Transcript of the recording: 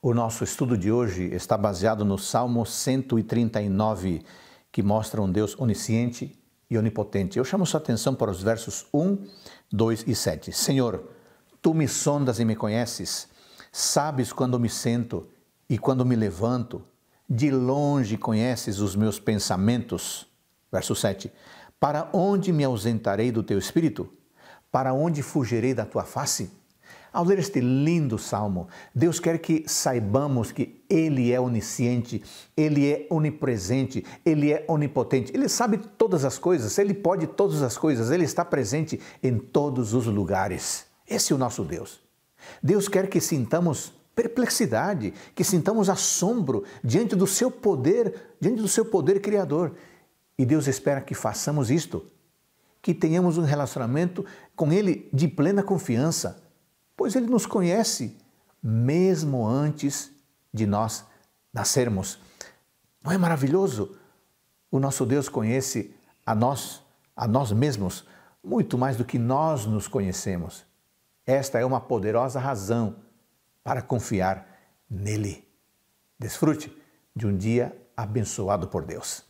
O nosso estudo de hoje está baseado no Salmo 139, que mostra um Deus onisciente e onipotente. Eu chamo sua atenção para os versos 1, 2 e 7. Senhor, tu me sondas e me conheces, sabes quando me sento e quando me levanto, de longe conheces os meus pensamentos. Verso 7. Para onde me ausentarei do teu espírito? Para onde fugirei da tua face? Ao ler este lindo salmo, Deus quer que saibamos que Ele é onisciente, Ele é onipresente, Ele é onipotente, Ele sabe todas as coisas, Ele pode todas as coisas, Ele está presente em todos os lugares. Esse é o nosso Deus. Deus quer que sintamos perplexidade, que sintamos assombro diante do seu poder, diante do seu poder criador. E Deus espera que façamos isto, que tenhamos um relacionamento com Ele de plena confiança pois Ele nos conhece mesmo antes de nós nascermos. Não é maravilhoso? O nosso Deus conhece a nós, a nós mesmos, muito mais do que nós nos conhecemos. Esta é uma poderosa razão para confiar nele. Desfrute de um dia abençoado por Deus.